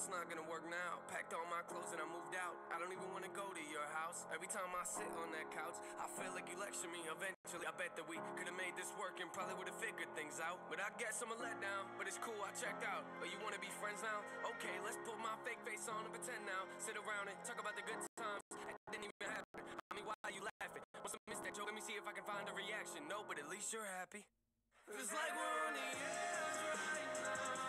that's not gonna work now. Packed all my clothes and I moved out. I don't even wanna go to your house. Every time I sit on that couch, I feel like you lecture me. Eventually, I bet that we could've made this work and probably would've figured things out. But I guess I'm a letdown. But it's cool, I checked out. Oh, you wanna be friends now? Okay, let's put my fake face on and pretend now. Sit around and talk about the good times. It didn't even happen. I mean, why are you laughing? What's a mistake? Joke, let me see if I can find a reaction. No, but at least you're happy. It's like we're on the edge right now.